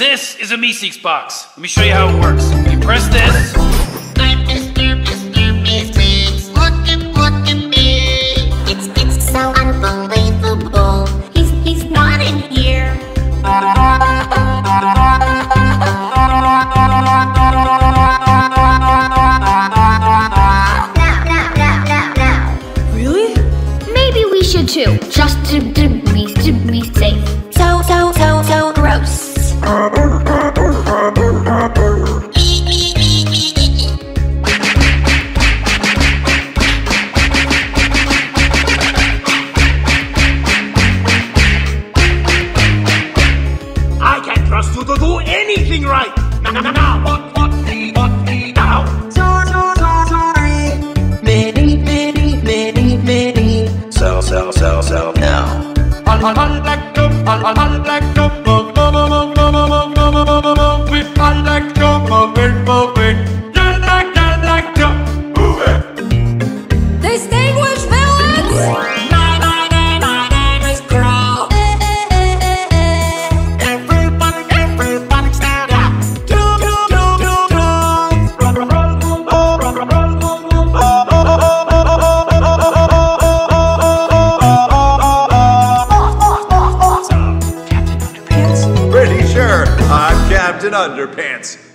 This is a Meeseeks box. Let me show you how it works. You press this. I'm Mr. Mr. Meeseeks. Look at, look at me. It's, it's so unbelievable. He's, he's not in here. Now, now, now, now, now. Really? Maybe we should too, just to, to to right. Now, now, now, what, what, me, what, me, now? Sorry, sorry, sorry. Many, many, many, many. Sell, sell, sell, sell now. Un, un, unlike them, un, un, unlike them. No, no, no, no, no, no, no, no, no, no, no, no. We unlike them, moving, Captain Underpants.